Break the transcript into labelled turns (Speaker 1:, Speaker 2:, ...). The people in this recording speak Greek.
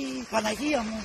Speaker 1: Η Παναγία μου.